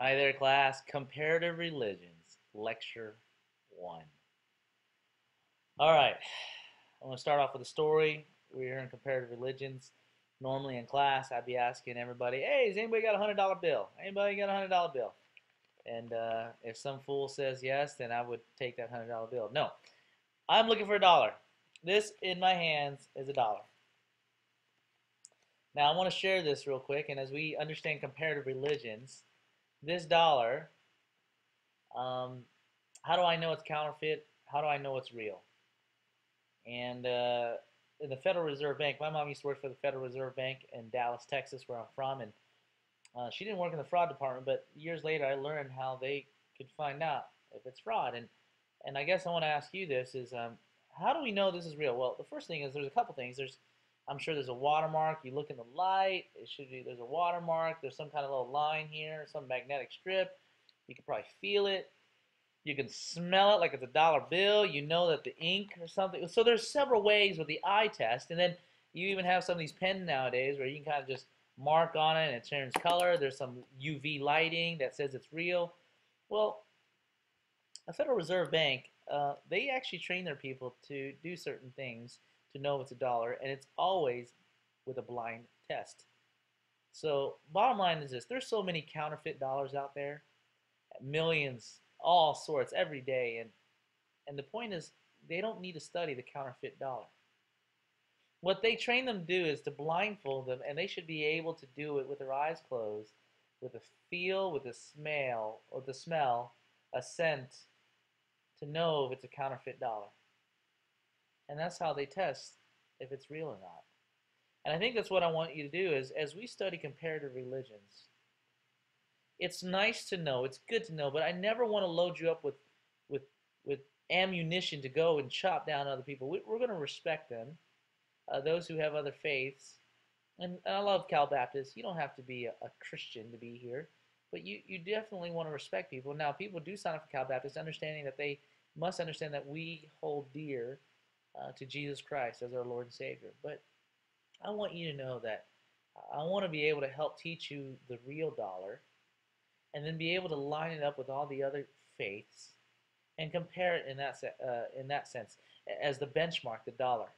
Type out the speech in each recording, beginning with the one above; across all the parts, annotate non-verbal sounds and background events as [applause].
Hi there, class. Comparative Religions, Lecture 1. All right, I'm going to start off with a story. We're in Comparative Religions. Normally in class, I'd be asking everybody, hey, has anybody got a $100 bill? Anybody got a $100 bill? And uh, if some fool says yes, then I would take that $100 bill. No, I'm looking for a dollar. This in my hands is a dollar. Now, I want to share this real quick, and as we understand comparative religions, this dollar, um, how do I know it's counterfeit? How do I know it's real? And uh, in the Federal Reserve Bank, my mom used to work for the Federal Reserve Bank in Dallas, Texas, where I'm from, and uh, she didn't work in the fraud department, but years later I learned how they could find out if it's fraud. And and I guess I want to ask you this: is um, how do we know this is real? Well, the first thing is there's a couple things. There's I'm sure there's a watermark. You look in the light, it should be there's a watermark. There's some kind of little line here, some magnetic strip. You can probably feel it. You can smell it like it's a dollar bill. You know that the ink or something. So there's several ways with the eye test, and then you even have some of these pens nowadays where you can kind of just mark on it and it turns color. There's some UV lighting that says it's real. Well, a Federal Reserve Bank, uh, they actually train their people to do certain things to know if it's a dollar, and it's always with a blind test. So bottom line is this, there's so many counterfeit dollars out there, millions, all sorts, every day, and, and the point is they don't need to study the counterfeit dollar. What they train them to do is to blindfold them, and they should be able to do it with their eyes closed, with a feel, with a smell, or the smell, a scent, to know if it's a counterfeit dollar. And that's how they test if it's real or not. And I think that's what I want you to do is as we study comparative religions, it's nice to know, it's good to know, but I never want to load you up with with with ammunition to go and chop down other people. We, are going to respect them, uh, those who have other faiths. And, and, I love Cal Baptist. You don't have to be a, a Christian to be here, but you, you definitely want to respect people. Now, people do sign up for Cal Baptist, understanding that they must understand that we hold dear uh, to Jesus Christ as our Lord and Savior. But I want you to know that I want to be able to help teach you the real dollar and then be able to line it up with all the other faiths and compare it in that, uh, in that sense as the benchmark, the dollar.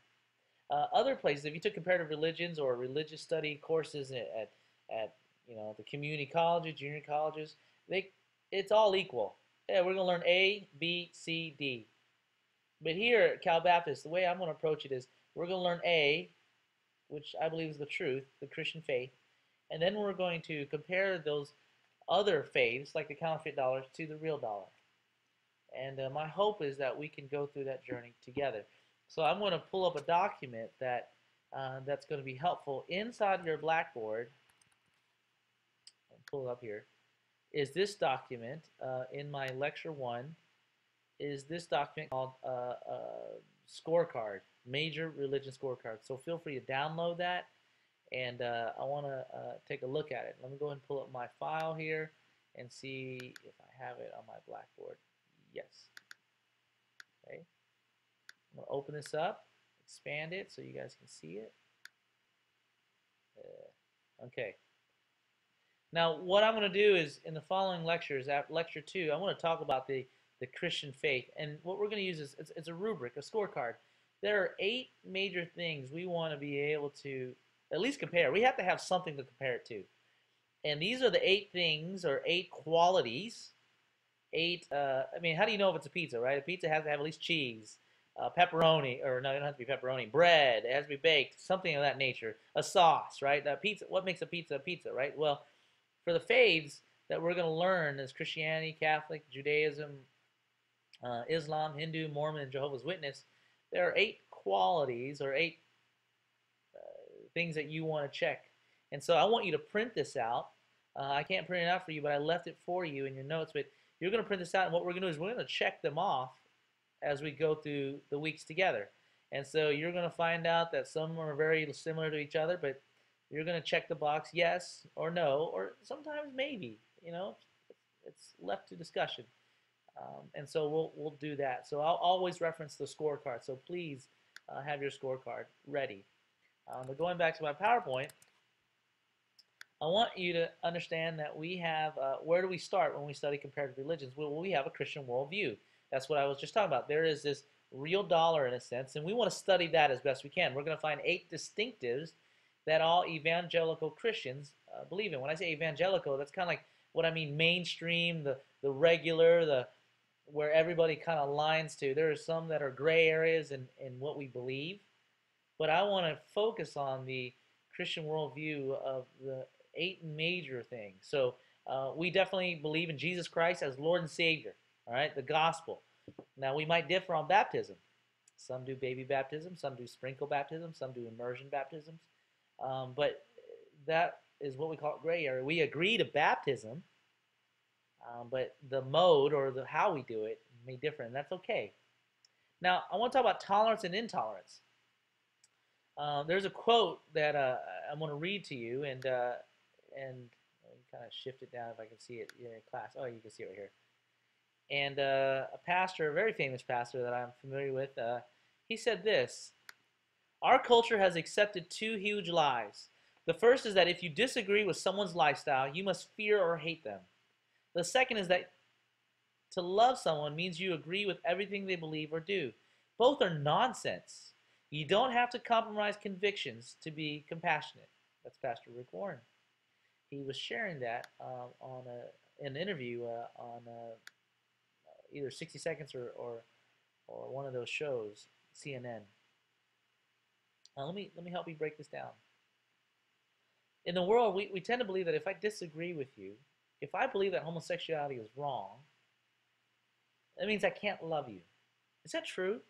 Uh, other places, if you took comparative religions or religious study courses at, at, you know the community colleges, junior colleges, they it's all equal. Yeah, we're going to learn A, B, C, D. But here at Cal Baptist, the way I'm going to approach it is we're going to learn A, which I believe is the truth, the Christian faith, and then we're going to compare those other faiths, like the counterfeit dollars, to the real dollar. And uh, my hope is that we can go through that journey together. So I'm going to pull up a document that uh, that's going to be helpful inside your Blackboard. I'll pull it up here. Is this document uh, in my lecture one? Is this document called uh, uh, Scorecard, Major Religion Scorecard. So feel free to download that, and uh, I want to uh, take a look at it. Let me go ahead and pull up my file here and see if I have it on my Blackboard. Yes. Okay. I'm going to open this up, expand it so you guys can see it. Uh, okay. Now, what I'm going to do is, in the following lectures, at lecture two, I want to talk about the the Christian faith. And what we're going to use is it's, it's a rubric, a scorecard. There are eight major things we want to be able to at least compare. We have to have something to compare it to. And these are the eight things or eight qualities. Eight, uh, I mean, how do you know if it's a pizza, right? A pizza has to have at least cheese, uh, pepperoni, or no, it doesn't have to be pepperoni, bread, it has to be baked, something of that nature. A sauce, right? A pizza, what makes a pizza a pizza, right? Well, for the faiths that we're going to learn as Christianity, Catholic, Judaism, uh, Islam, Hindu, Mormon, and Jehovah's Witness, there are eight qualities or eight uh, things that you want to check. And so I want you to print this out. Uh, I can't print it out for you, but I left it for you in your notes. But you're going to print this out, and what we're going to do is we're going to check them off as we go through the weeks together. And so you're going to find out that some are very similar to each other, but you're going to check the box yes or no, or sometimes maybe. You know, it's left to discussion. Um, and so we'll, we'll do that. So I'll always reference the scorecard. So please uh, have your scorecard ready. Um, but going back to my PowerPoint, I want you to understand that we have, uh, where do we start when we study comparative religions? Well, we have a Christian worldview. That's what I was just talking about. There is this real dollar in a sense, and we want to study that as best we can. We're going to find eight distinctives that all evangelical Christians uh, believe in. When I say evangelical, that's kind of like what I mean mainstream, the, the regular, the where everybody kind of lines to. There are some that are gray areas in, in what we believe, but I want to focus on the Christian worldview of the eight major things. So uh, we definitely believe in Jesus Christ as Lord and Savior, all right, the gospel. Now, we might differ on baptism. Some do baby baptism, some do sprinkle baptism, some do immersion baptisms. Um, but that is what we call gray area. We agree to baptism, um, but the mode or the how we do it may differ, and that's okay. Now, I want to talk about tolerance and intolerance. Uh, there's a quote that uh, I'm going to read to you, and uh, and kind of shift it down if I can see it in class. Oh, you can see it right here. And uh, a pastor, a very famous pastor that I'm familiar with, uh, he said this Our culture has accepted two huge lies. The first is that if you disagree with someone's lifestyle, you must fear or hate them. The second is that to love someone means you agree with everything they believe or do. Both are nonsense. You don't have to compromise convictions to be compassionate. That's Pastor Rick Warren. He was sharing that um, on a, an interview uh, on uh, either 60 Seconds or, or, or one of those shows, CNN. Now let me let me help you break this down. In the world, we, we tend to believe that if I disagree with you, if I believe that homosexuality is wrong, that means I can't love you. Is that true?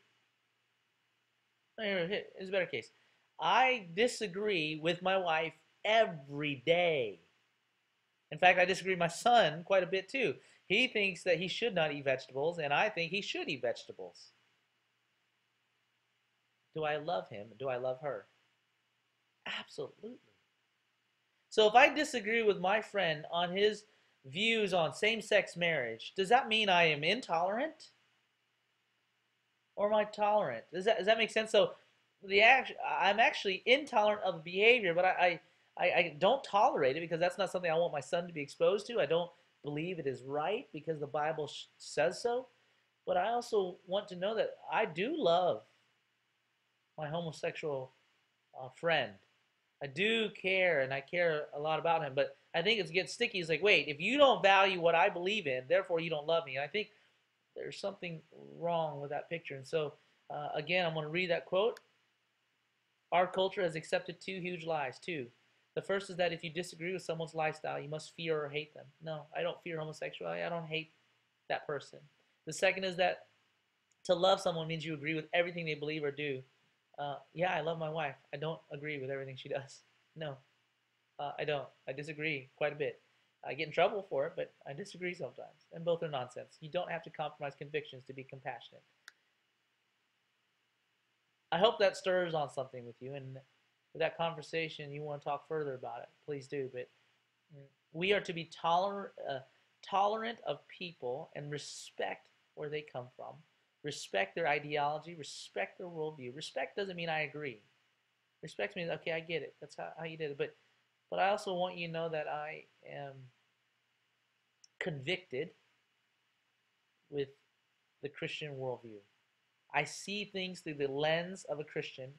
Here's a better case. I disagree with my wife every day. In fact, I disagree with my son quite a bit too. He thinks that he should not eat vegetables, and I think he should eat vegetables. Do I love him? Do I love her? Absolutely. So if I disagree with my friend on his views on same-sex marriage, does that mean I am intolerant? Or am I tolerant? Does that, does that make sense? So the act, I'm actually intolerant of behavior, but I, I, I don't tolerate it because that's not something I want my son to be exposed to. I don't believe it is right because the Bible says so. But I also want to know that I do love my homosexual uh, friend. I do care and I care a lot about him, but I think it gets sticky. It's like, wait, if you don't value what I believe in, therefore you don't love me. And I think there's something wrong with that picture. And so, uh, again, I'm going to read that quote. Our culture has accepted two huge lies, too. The first is that if you disagree with someone's lifestyle, you must fear or hate them. No, I don't fear homosexuality. I don't hate that person. The second is that to love someone means you agree with everything they believe or do. Uh, yeah, I love my wife. I don't agree with everything she does. [laughs] No, uh, I don't. I disagree quite a bit. I get in trouble for it, but I disagree sometimes. And both are nonsense. You don't have to compromise convictions to be compassionate. I hope that stirs on something with you. And that conversation, you want to talk further about it, please do. But we are to be tolerant, uh, tolerant of people and respect where they come from, respect their ideology, respect their worldview. Respect doesn't mean I agree. Respect means okay, I get it. That's how, how you did it. But but I also want you to know that I am convicted with the Christian worldview. I see things through the lens of a Christian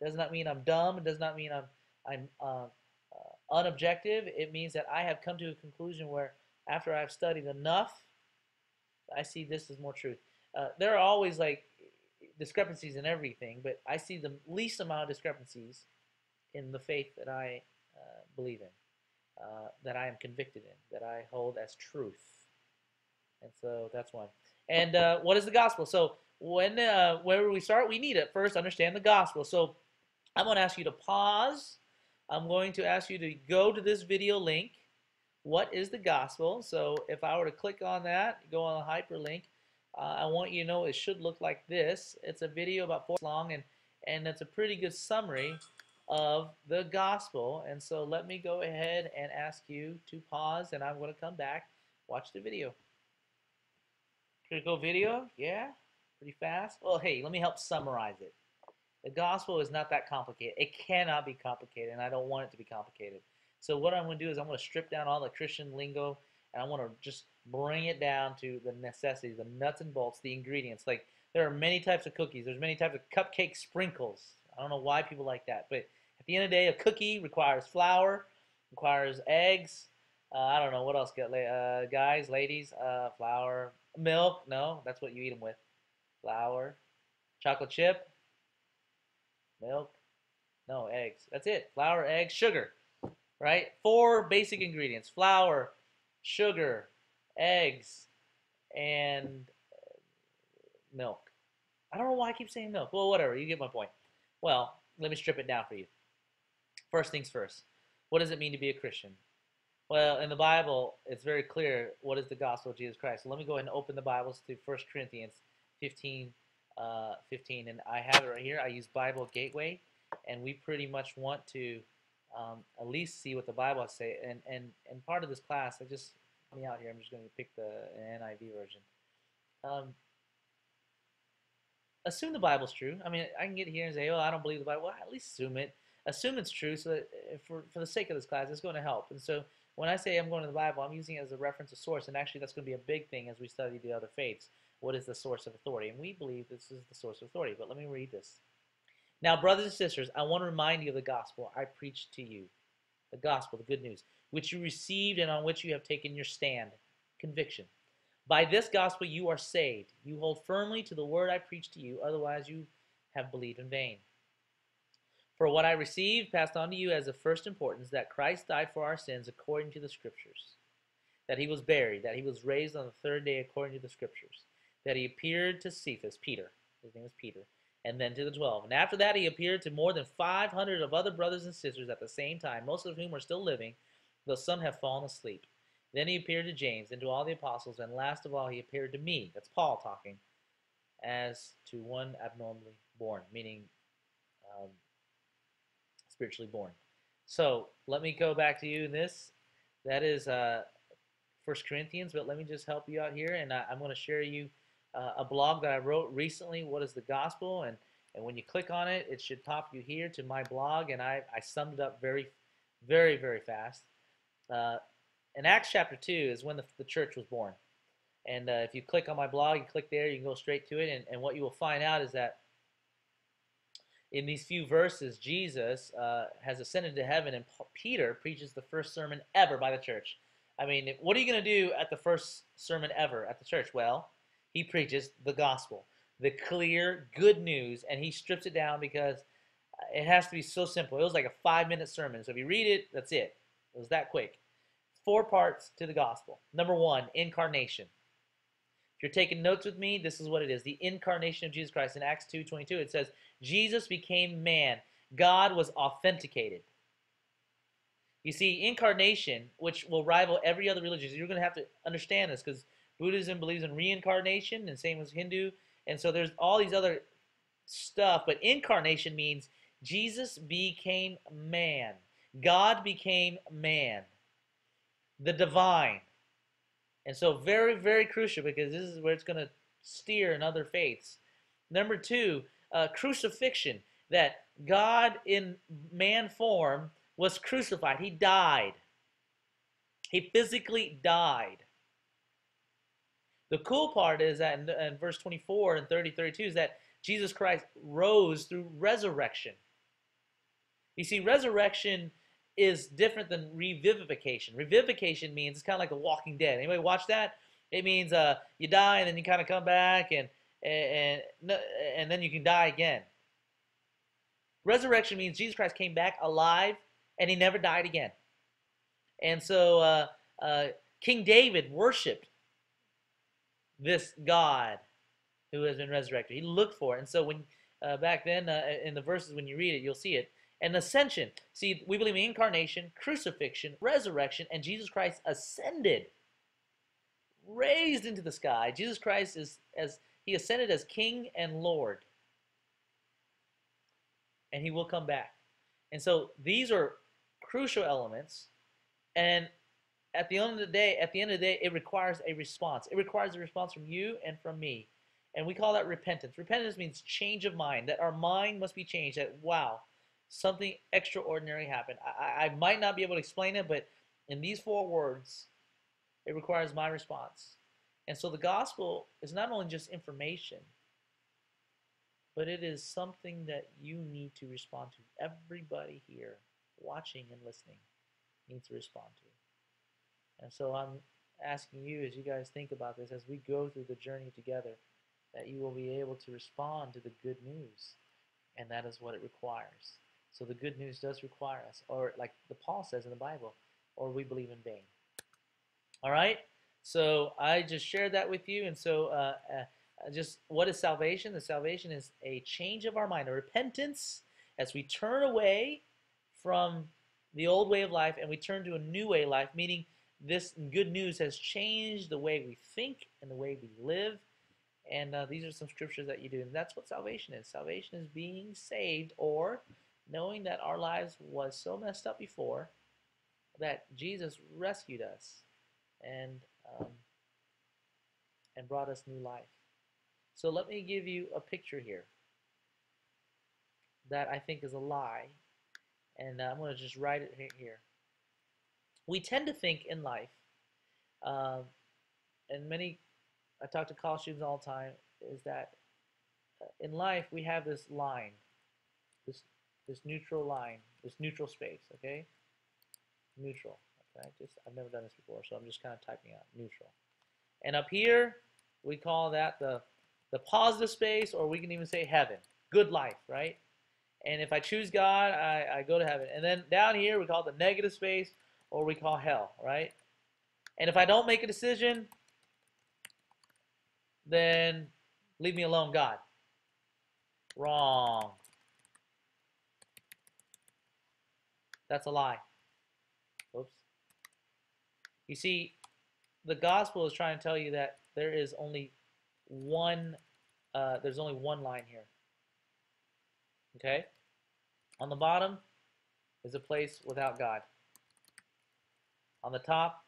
does not mean I'm dumb. It does not mean I'm I'm uh, uh, unobjective. It means that I have come to a conclusion where, after I've studied enough, I see this is more truth. Uh, there are always like discrepancies in everything, but I see the least amount of discrepancies in the faith that I uh, believe in, uh, that I am convicted in, that I hold as truth. And so that's one. And uh, what is the gospel? So when uh, where we start, we need to first understand the gospel. So I'm going to ask you to pause. I'm going to ask you to go to this video link. What is the gospel? So if I were to click on that, go on the hyperlink, uh, I want you to know it should look like this. It's a video about four long, and, and it's a pretty good summary of the gospel. And so let me go ahead and ask you to pause, and I'm going to come back, watch the video. Critical video? Yeah? Pretty fast? Well, hey, let me help summarize it. The gospel is not that complicated. It cannot be complicated, and I don't want it to be complicated. So what I'm going to do is I'm going to strip down all the Christian lingo and I want to just bring it down to the necessities, the nuts and bolts, the ingredients. Like there are many types of cookies. There's many types of cupcake sprinkles. I don't know why people like that, but at the end of the day, a cookie requires flour, requires eggs. Uh, I don't know what else, uh, guys, ladies. Uh, flour, milk. No, that's what you eat them with. Flour, chocolate chip, milk. No, eggs. That's it. Flour, eggs, sugar. Right? Four basic ingredients: flour, sugar, eggs, and milk. I don't know why I keep saying milk. Well, whatever. You get my point. Well, let me strip it down for you. First things first. What does it mean to be a Christian? Well, in the Bible, it's very clear what is the gospel of Jesus Christ. So let me go ahead and open the Bibles to 1 Corinthians 15, uh, 15. And I have it right here. I use Bible Gateway. And we pretty much want to um, at least see what the Bible has to say. And, and, and part of this class, I just, me out here, I'm just going to pick the NIV version. Um, assume the Bible's true. I mean, I can get here and say, oh, I don't believe the Bible. Well, at least assume it. Assume it's true so that eh, for, for the sake of this class, it's going to help. And so when I say I'm going to the Bible, I'm using it as a reference, a source. And actually, that's going to be a big thing as we study the other faiths. What is the source of authority? And we believe this is the source of authority. But let me read this. Now, brothers and sisters, I want to remind you of the gospel I preached to you. The gospel, the good news, which you received and on which you have taken your stand. Conviction. By this gospel you are saved. You hold firmly to the word I preached to you, otherwise you have believed in vain. For what I received passed on to you as of first importance that Christ died for our sins according to the Scriptures, that he was buried, that he was raised on the third day according to the Scriptures, that he appeared to Cephas, Peter, his name was Peter, and then to the twelve. And after that he appeared to more than 500 of other brothers and sisters at the same time, most of whom are still living, though some have fallen asleep. Then he appeared to James and to all the apostles, and last of all, he appeared to me. That's Paul talking, as to one abnormally born, meaning um, spiritually born. So let me go back to you in this. That is uh, First Corinthians, but let me just help you out here, and I, am going to share you uh, a blog that I wrote recently. What is the gospel? And and when you click on it, it should pop you here to my blog, and I, I summed it up very, very, very fast. Uh, in Acts chapter 2 is when the, the church was born. And uh, if you click on my blog, you click there, you can go straight to it. And, and what you will find out is that in these few verses, Jesus uh, has ascended to heaven, and Peter preaches the first sermon ever by the church. I mean, what are you going to do at the first sermon ever at the church? Well, he preaches the gospel, the clear, good news, and he strips it down because it has to be so simple. It was like a five minute sermon. So if you read it, that's it. It was that quick four parts to the gospel. Number one, incarnation. If you're taking notes with me, this is what it is. The incarnation of Jesus Christ. In Acts 2.22, it says, Jesus became man. God was authenticated. You see, incarnation, which will rival every other religion, you're going to have to understand this because Buddhism believes in reincarnation, and same as Hindu. And so there's all these other stuff. But incarnation means Jesus became man. God became man the divine. And so, very, very crucial because this is where it's going to steer in other faiths. Number two, uh, crucifixion. That God in man form was crucified. He died. He physically died. The cool part is that in, in verse 24 and 30, 32 is that Jesus Christ rose through resurrection. You see, resurrection is different than revivification. Revivification means it's kind of like The Walking Dead. Anybody watch that? It means uh, you die and then you kind of come back and and and then you can die again. Resurrection means Jesus Christ came back alive and he never died again. And so uh, uh, King David worshipped this God who has been resurrected. He looked for it. And so when uh, back then uh, in the verses when you read it, you'll see it and ascension. See, we believe in incarnation, crucifixion, resurrection, and Jesus Christ ascended, raised into the sky. Jesus Christ is as he ascended as King and Lord. And he will come back. And so these are crucial elements. And at the end of the day, at the end of the day, it requires a response. It requires a response from you and from me. And we call that repentance. Repentance means change of mind, that our mind must be changed. That, wow, something extraordinary happened. I, I might not be able to explain it, but in these four words, it requires my response. And so the gospel is not only just information, but it is something that you need to respond to. Everybody here watching and listening needs to respond to. And so I'm asking you as you guys think about this, as we go through the journey together, that you will be able to respond to the good news. And that is what it requires. So the good news does require us, or like the Paul says in the Bible, or we believe in vain. All right? So I just shared that with you. And so uh, uh, just what is salvation? The salvation is a change of our mind, a repentance as we turn away from the old way of life and we turn to a new way of life, meaning this good news has changed the way we think and the way we live. And uh, these are some scriptures that you do. And that's what salvation is. Salvation is being saved or knowing that our lives was so messed up before that Jesus rescued us and um, and brought us new life. So let me give you a picture here that I think is a lie, and I'm going to just write it here. We tend to think in life, uh, and many, I talk to college students all the time, is that uh, in life we have this line, this this neutral line, this neutral space, okay? Neutral, okay? Just I've never done this before, so I'm just kind of typing out neutral. And up here, we call that the the positive space, or we can even say heaven, good life, right? And if I choose God, I, I go to heaven. And then down here, we call it the negative space, or we call hell, right? And if I don't make a decision, then leave me alone, God. Wrong. That's a lie. Oops. You see, the gospel is trying to tell you that there is only one, uh, there's only one line here. Okay? On the bottom is a place without God. On the top,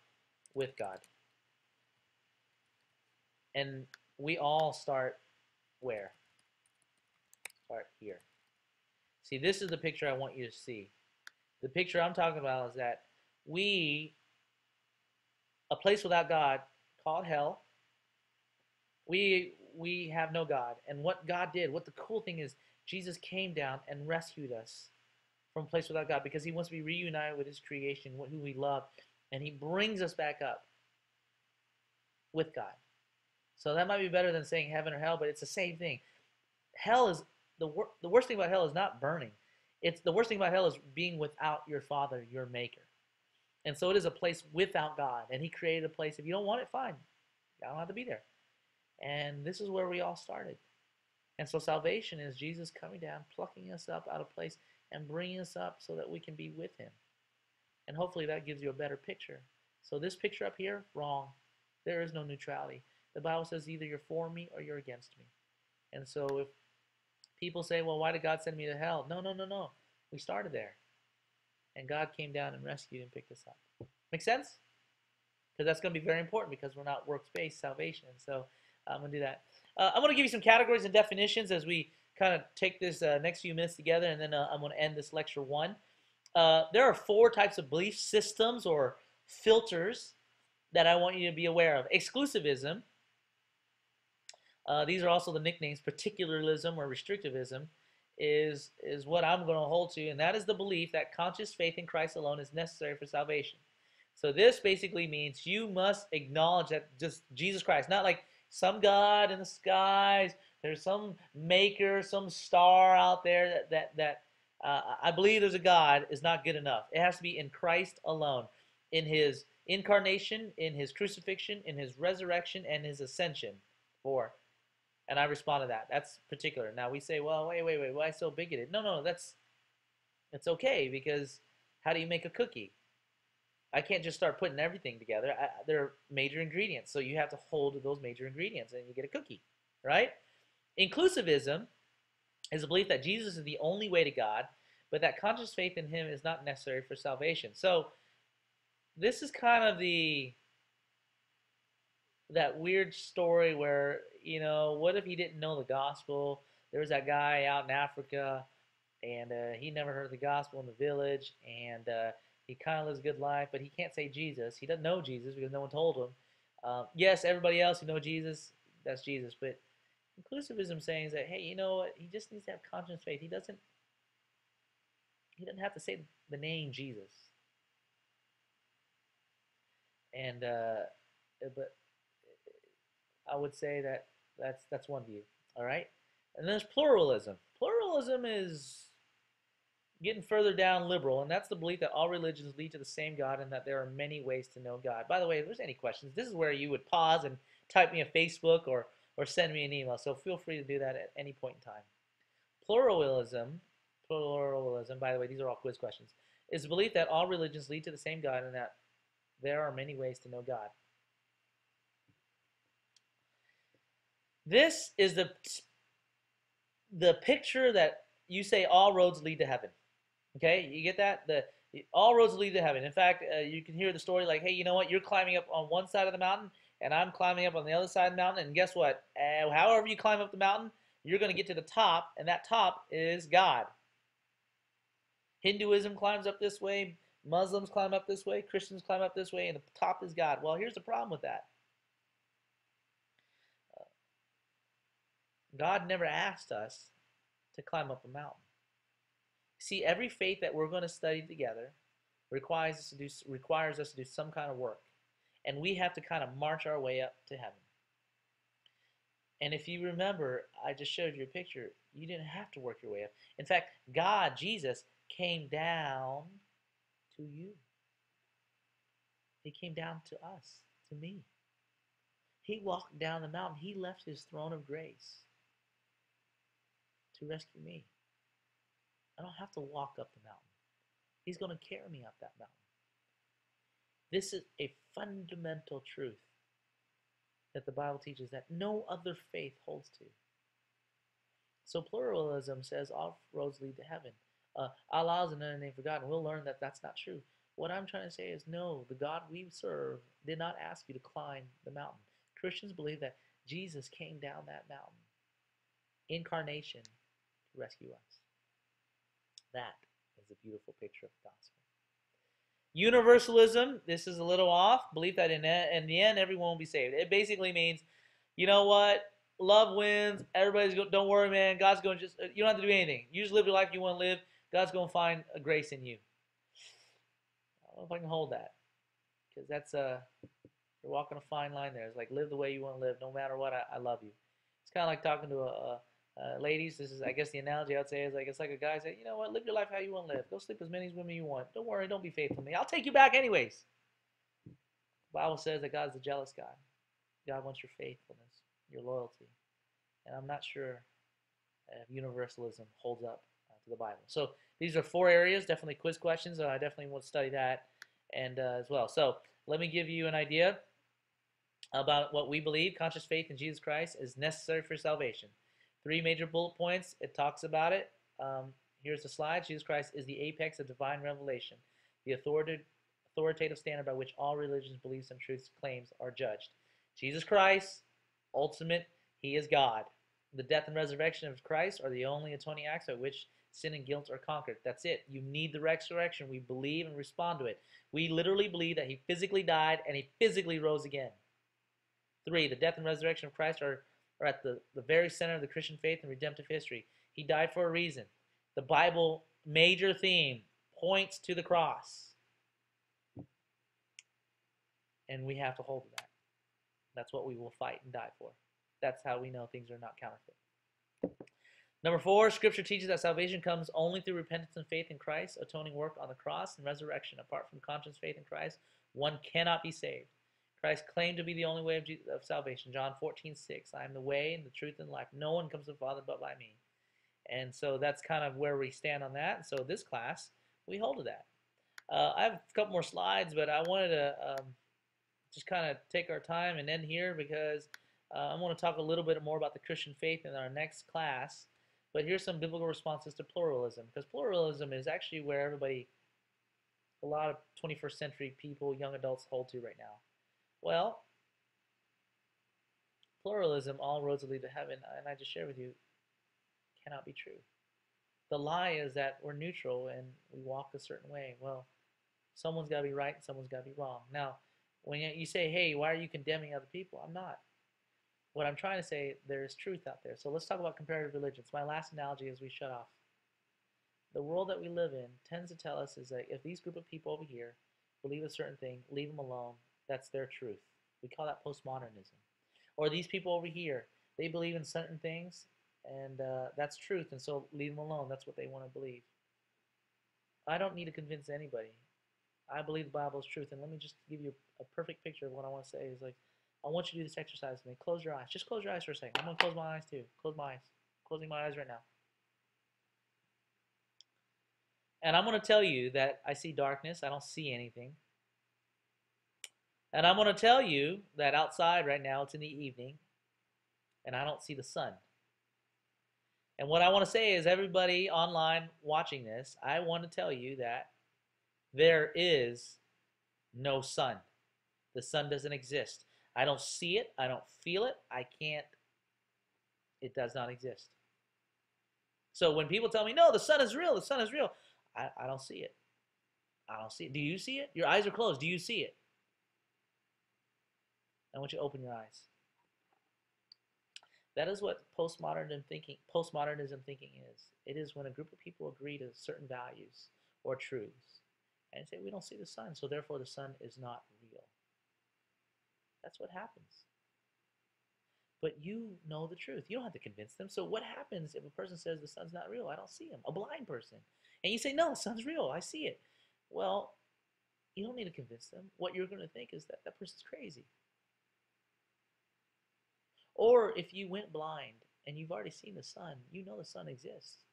with God. And we all start where? Start here. See, this is the picture I want you to see. The picture I'm talking about is that we, a place without God, called hell, we we have no God. And what God did, what the cool thing is, Jesus came down and rescued us from a place without God because he wants to be reunited with his creation, who he love, and he brings us back up with God. So that might be better than saying heaven or hell, but it's the same thing. Hell is the wor- the worst thing about hell is not burning. It's the worst thing about hell is being without your Father, your Maker. And so it is a place without God. And He created a place. If you don't want it, fine. I don't have to be there. And this is where we all started. And so salvation is Jesus coming down, plucking us up out of place, and bringing us up so that we can be with Him. And hopefully that gives you a better picture. So this picture up here, wrong. There is no neutrality. The Bible says either you're for me or you're against me. And so if people say, well, why did God send me to hell? No, no, no, no. We started there. And God came down and rescued and picked us up. Make sense? Because that's going to be very important because we're not works-based salvation. So I'm going to do that. Uh, I'm going to give you some categories and definitions as we kind of take this uh, next few minutes together, and then uh, I'm going to end this lecture one. Uh, there are four types of belief systems or filters that I want you to be aware of. Exclusivism, uh, these are also the nicknames. Particularism or restrictivism is is what I'm going to hold to, and that is the belief that conscious faith in Christ alone is necessary for salvation. So this basically means you must acknowledge that just Jesus Christ, not like some God in the skies. There's some maker, some star out there that that that uh, I believe there's a God is not good enough. It has to be in Christ alone, in His incarnation, in His crucifixion, in His resurrection, and His ascension. Four. And I respond to that. That's particular. Now we say, well, wait, wait, wait, why so bigoted? No, no, that's it's okay because how do you make a cookie? I can't just start putting everything together. I, there are major ingredients, so you have to hold those major ingredients, and you get a cookie, right? Inclusivism is a belief that Jesus is the only way to God, but that conscious faith in Him is not necessary for salvation. So this is kind of the that weird story where you know what if he didn't know the gospel there was that guy out in africa and uh, he never heard the gospel in the village, and uh, he kind of lives a good life, but he can't say Jesus. He doesn't know Jesus because no one told him. Uh, yes, everybody else who know Jesus, that's Jesus, but inclusivism saying that hey, you know what? He just needs to have conscious faith. He doesn't. He doesn't have to say the name Jesus. And uh, but I would say that that's that's one view. All right, and then there's pluralism. Pluralism is getting further down liberal, and that's the belief that all religions lead to the same God and that there are many ways to know God. By the way, if there's any questions, this is where you would pause and type me a Facebook or, or send me an email. So feel free to do that at any point in time. Pluralism, pluralism, by the way, these are all quiz questions, is the belief that all religions lead to the same God and that there are many ways to know God. This is the the picture that you say all roads lead to heaven. Okay, you get that? The all roads lead to heaven. In fact, uh, you can hear the story like, hey, you know what? You're climbing up on one side of the mountain, and I'm climbing up on the other side of the mountain. And guess what? Uh, however you climb up the mountain, you're going to get to the top, and that top is God. Hinduism climbs up this way, Muslims climb up this way, Christians climb up this way, and the top is God. Well, here's the problem with that. God never asked us to climb up a mountain. See, every faith that we're going to study together requires us to do requires us to do some kind of work, and we have to kind of march our way up to heaven. And if you remember, I just showed you a picture. You didn't have to work your way up. In fact, God, Jesus, came down to you. He came down to us, to me. He walked down the mountain. He left his throne of grace to rescue me. I don't have to walk up the mountain. He's going to carry me up that mountain. This is a fundamental truth that the Bible teaches that no other faith holds to. So pluralism says all roads lead to heaven. Uh, Allah is another name for God, and we'll learn that that's not true. What I'm trying to say is no, the God we serve did not ask you to climb the mountain. Christians believe that Jesus came down that mountain, incarnation, to rescue us. That is a beautiful picture of the gospel. Universalism, this is a little off. Believe that in, in the end, everyone will be saved. It basically means, you know what? Love wins. Everybody's going, don't worry, man. God's going to just, you don't have to do anything. You just live your life you want to live. God's going to find a grace in you. I don't know if I can hold that. Because that's a, you're walking a fine line there. It's like live the way you want to live. No matter what, I, I love you. It's kind of like talking to a, a uh, ladies, this is, I guess, the analogy I'd say is like it's like a guy say, you know what, live your life how you want to live. Go sleep as many women you want. Don't worry, don't be faithful to me. I'll take you back anyways. The Bible says that God's a jealous God. God wants your faithfulness, your loyalty, and I'm not sure if universalism holds up uh, to the Bible. So these are four areas, definitely quiz questions. I definitely want to study that and uh, as well. So let me give you an idea about what we believe. Conscious faith in Jesus Christ is necessary for salvation. Three major bullet points. It talks about it. Um, here's the slide. Jesus Christ is the apex of divine revelation, the authoritative, authoritative standard by which all religions, beliefs, and truths claims are judged. Jesus Christ, ultimate, he is God. The death and resurrection of Christ are the only atoning acts by which sin and guilt are conquered. That's it. You need the resurrection. We believe and respond to it. We literally believe that he physically died and he physically rose again. Three, the death and resurrection of Christ are are at the, the very center of the Christian faith and redemptive history. He died for a reason. The Bible major theme points to the cross. And we have to hold to that. That's what we will fight and die for. That's how we know things are not counterfeit. Number four, Scripture teaches that salvation comes only through repentance and faith in Christ, atoning work on the cross and resurrection. Apart from conscious faith in Christ, one cannot be saved. Christ claimed to be the only way of, Jesus, of salvation. John 14, 6. I am the way and the truth and life. No one comes to the Father but by me. And so that's kind of where we stand on that. So this class, we hold to that. Uh, I have a couple more slides, but I wanted to um, just kind of take our time and end here because uh, I want to talk a little bit more about the Christian faith in our next class. But here's some biblical responses to pluralism because pluralism is actually where everybody, a lot of 21st century people, young adults hold to right now. Well, pluralism, all roads lead to heaven, and I just shared with you, cannot be true. The lie is that we're neutral and we walk a certain way. Well, someone's got to be right and someone's got to be wrong. Now, when you say, hey, why are you condemning other people? I'm not. What I'm trying to say, there is truth out there. So let's talk about comparative religions. My last analogy as we shut off. The world that we live in tends to tell us is that if these group of people over here believe a certain thing, leave them alone. That's their truth. We call that postmodernism. Or these people over here, they believe in certain things, and uh, that's truth, and so leave them alone. That's what they want to believe. I don't need to convince anybody. I believe the Bible is truth, and let me just give you a, perfect picture of what I want to say. Is like, I want you to do this exercise with me. Close your eyes. Just close your eyes for a second. I'm gonna close my eyes too. Close my eyes. Closing my eyes right now. And I'm going to tell you that I see darkness. I don't see anything. And I'm going to tell you that outside right now, it's in the evening, and I don't see the sun. And what I want to say is, everybody online watching this, I want to tell you that there is no sun. The sun doesn't exist. I don't see it. I don't feel it. I can't. It does not exist. So when people tell me, no, the sun is real, the sun is real, I, I don't see it. I don't see it. Do you see it? Your eyes are closed. Do you see it? I want you to open your eyes. That is what postmodernism thinking, postmodernism thinking is. It is when a group of people agree to certain values or truths and say we don't see the sun, so therefore the sun is not real. That's what happens. But you know the truth. You don't have to convince them. So what happens if a person says the sun's not real? I don't see him. A blind person. And you say, no, the sun's real. I see it. Well, you don't need to convince them. What you're going to think is that that person's crazy. Or if you went blind and you've already seen the sun, you know the sun exists.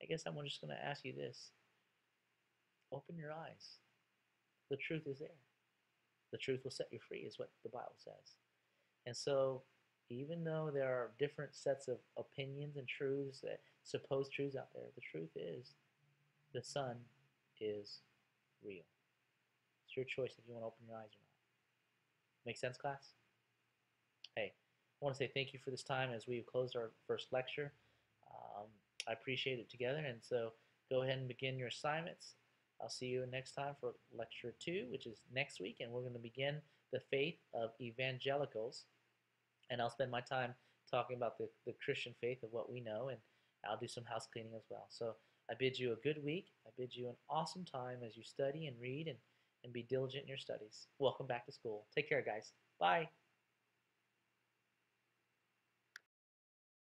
I guess I'm just going to ask you this. Open your eyes. The truth is there. The truth will set you free, is what the Bible says. And so, even though there are different sets of opinions and truths, that supposed truths out there, the truth is the sun is real. It's your choice if you want to open your eyes or not. Make sense, class? I want to say thank you for this time as we've closed our first lecture. Um, I appreciate it together, and so go ahead and begin your assignments. I'll see you next time for lecture two, which is next week, and we're going to begin the faith of evangelicals and I'll spend my time talking about the, the Christian faith of what we know, and I'll do some house cleaning as well. So I bid you a good week. I bid you an awesome time as you study and read and, and be diligent in your studies. Welcome back to school. Take care, guys. Bye.